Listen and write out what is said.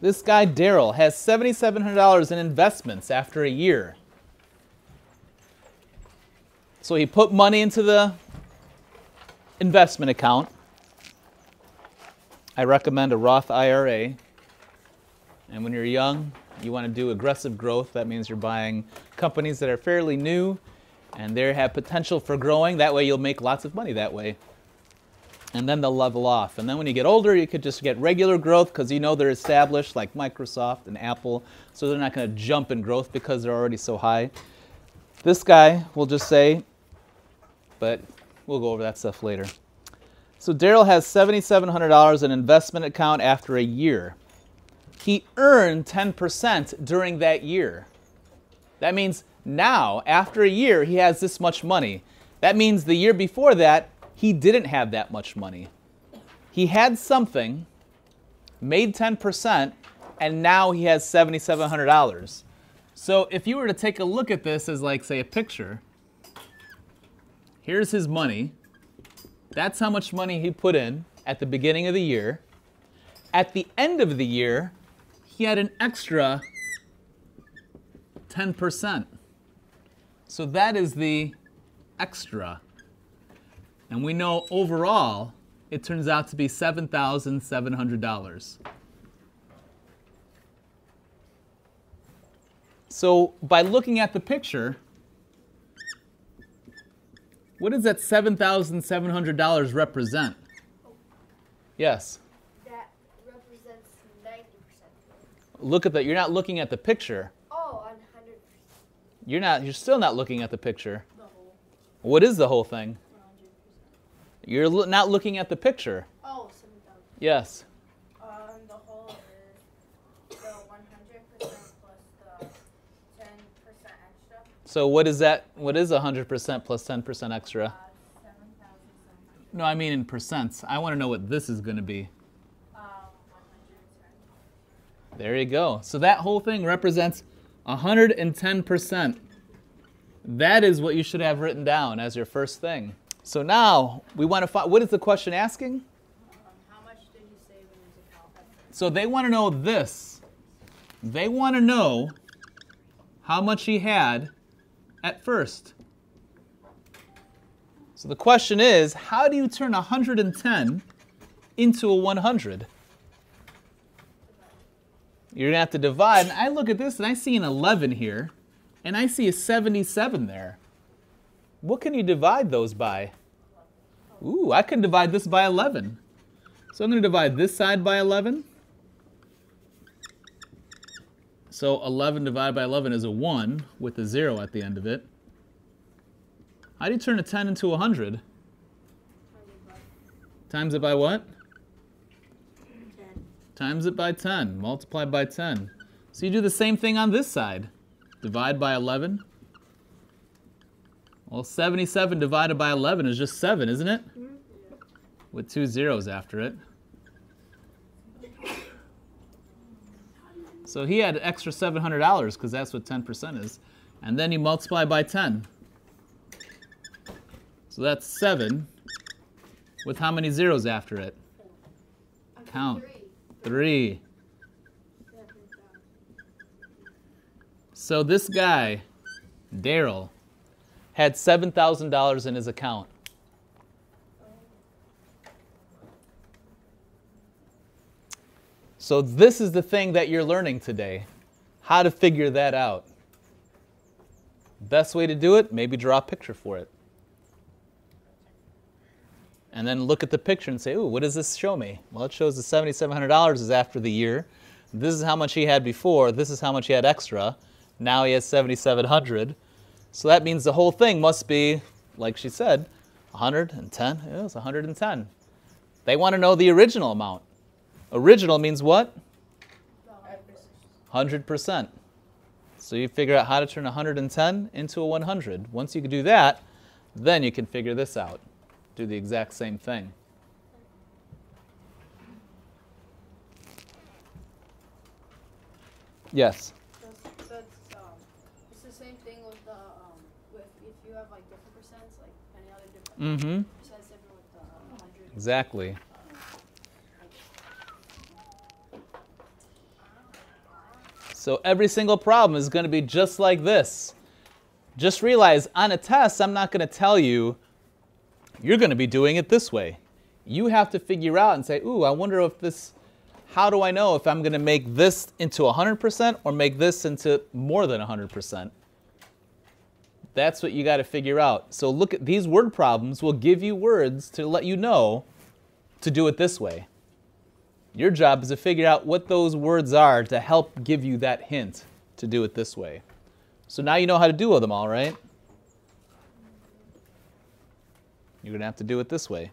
This guy, Daryl, has $7,700 in investments after a year. So he put money into the investment account. I recommend a Roth IRA. And when you're young, you want to do aggressive growth. That means you're buying companies that are fairly new and they have potential for growing. That way, you'll make lots of money that way. And then they'll level off. And then when you get older, you could just get regular growth because you know they're established, like Microsoft and Apple. So they're not going to jump in growth because they're already so high. This guy will just say, but we'll go over that stuff later. So Daryl has $7,700 in investment account after a year. He earned 10% during that year. That means now, after a year, he has this much money. That means the year before that, he didn't have that much money. He had something, made 10%, and now he has $7,700. So if you were to take a look at this as, like, say, a picture, here's his money. That's how much money he put in at the beginning of the year. At the end of the year, he had an extra 10%. So that is the extra. And we know overall it turns out to be $7,700. So by looking at the picture, what does that $7,700 represent? Yes. That represents 90%. Look at that. You're not looking at the picture. Oh, 100%. You're not you're still not looking at the picture. The whole. What is the whole thing? You're lo- not looking at the picture. Oh, 7,000. Yes. Um, the whole is the 100% plus the 10% extra. So what is that? What is 100% plus 10% extra? Uh, 7,700. No, I mean in percents. I want to know what this is going to be. Um, 110. There you go. So that whole thing represents 110%. That is what you should have written down as your first thing. So now we want to find what is the question asking? Um, how much did he save in his account at first? So they want to know this. They want to know how much he had at first. So the question is, how do you turn 110 into a 100? You're going to have to divide. And I look at this and I see an 11 here, and I see a 77 there. What can you divide those by? Ooh, I can divide this by 11. So I'm going to divide this side by 11. So 11 divided by 11 is a 1 with a 0 at the end of it. How do you turn a 10 into a 100? Times it by what? 10. Times it by 10. Multiply by 10. So you do the same thing on this side. Divide by 11. Well, 77 divided by 11 is just 7, isn't it? With two zeros after it. So he had extra $700 because that's what 10% is. And then you multiply by 10. So that's 7 with how many zeros after it? Count. Three. Three. So this guy, Daryl, had $7,000 in his account. So this is the thing that you're learning today. How to figure that out. Best way to do it, maybe draw a picture for it. And then look at the picture and say, ooh, what does this show me? Well, it shows the $7,700 is after the year. This is how much he had before. This is how much he had extra. Now he has 7,700. So that means the whole thing must be, like she said, 110. It was 110. They want to know the original amount. Original means what? 100%. So you figure out how to turn 110 into a 100. Once you can do that, then you can figure this out. Do the exact same thing. Yes. That's, that's, um, it's the same thing with the, um, with, if you have like different percents, like any other different Mm-hmm. percents different with the uh, hundred. Exactly. So every single problem is going to be just like this. Just realize on a test, I'm not going to tell you you're going to be doing it this way. You have to figure out and say, ooh, I wonder if this, how do I know if I'm going to make this into 100% or make this into more than 100%? That's what you got to figure out. So look at these word problems will give you words to let you know to do it this way. Your job is to figure out what those words are to help give you that hint to do it this way. So now you know how to do them all, right? You're going to have to do it this way.